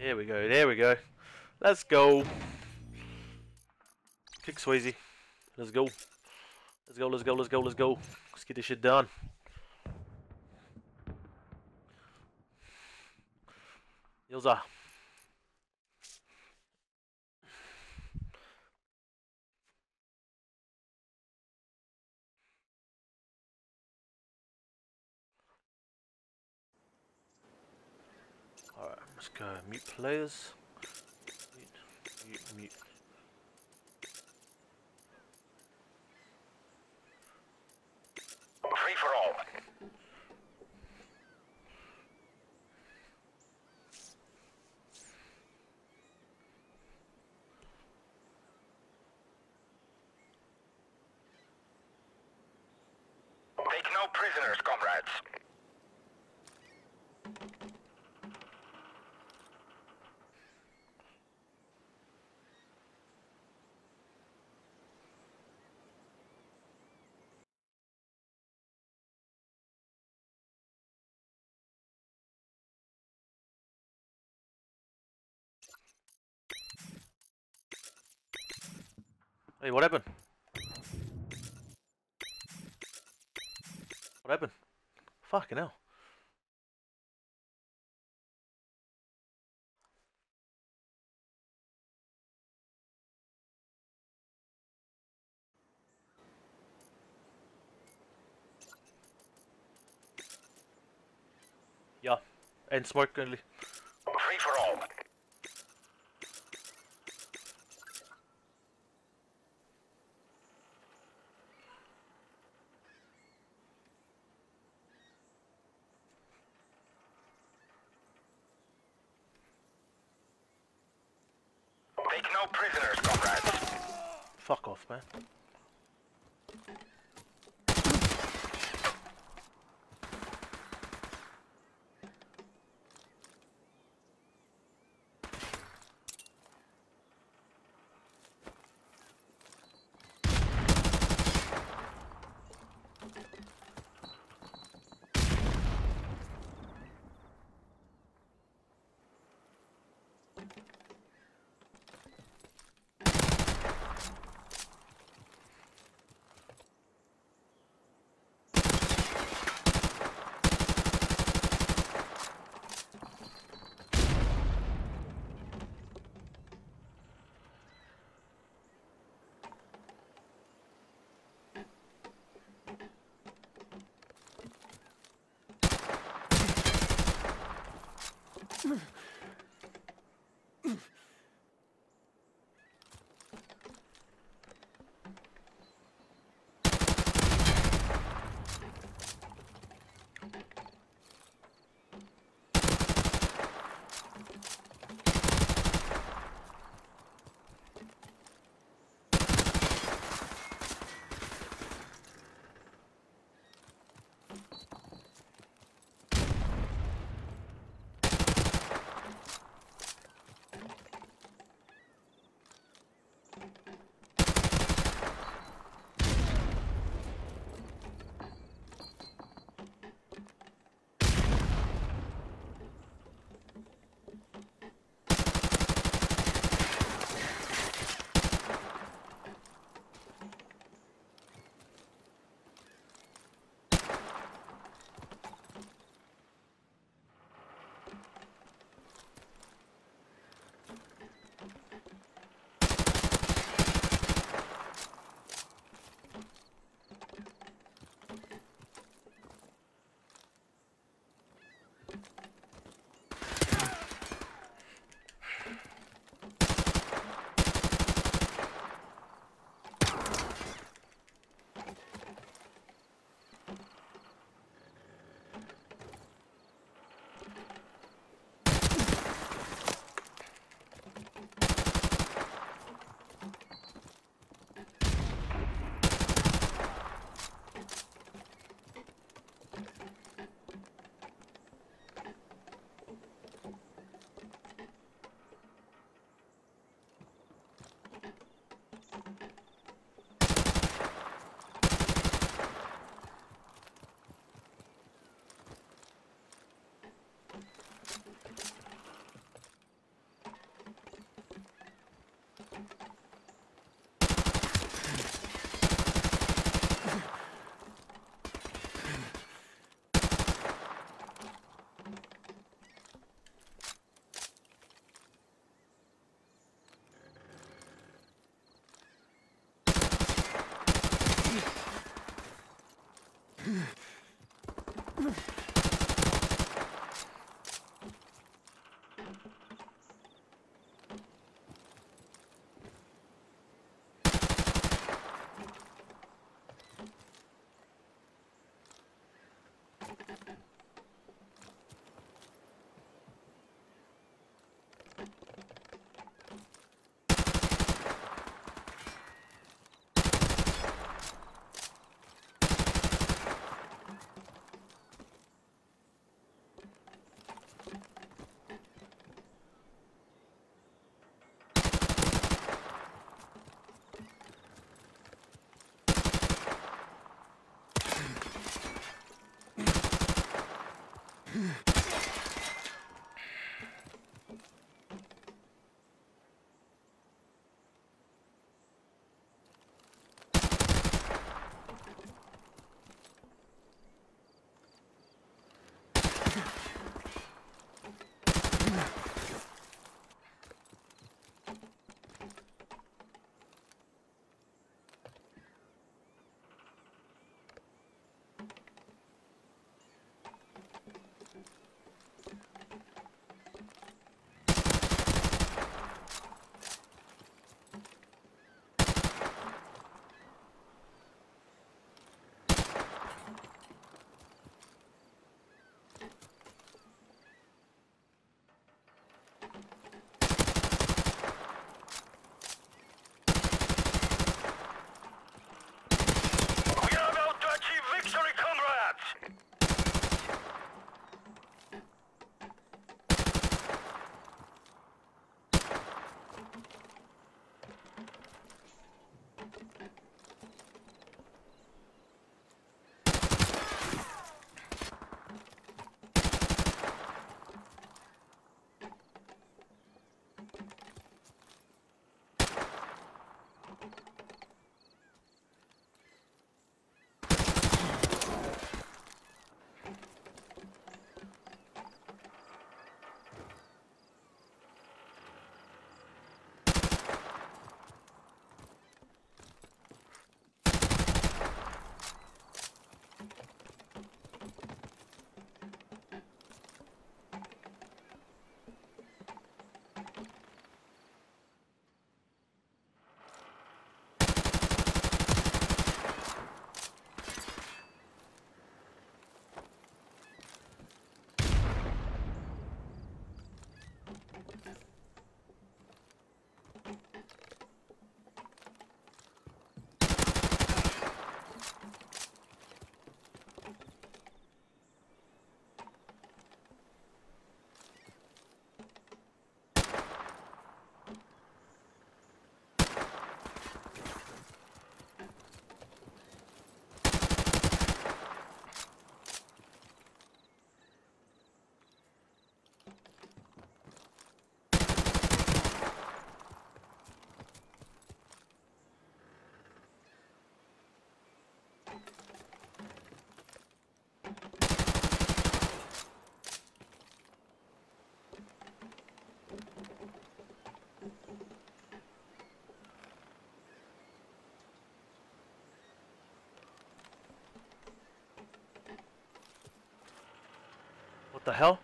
There we go, there we go. Let's go. Kick Swayze. Let's go. Let's go, let's go, let's go, let's go. Let's get this shit done. Ilza. Alright, let's go mute players. Mute, mute, mute. Free for all. Take no prisoners, comrades. Hey, what happened? What happened? Fucking hell. Yeah, and smoke only. Free for all. Take prisoners, comrades. Fuck off, man. Mm-hmm. The hell?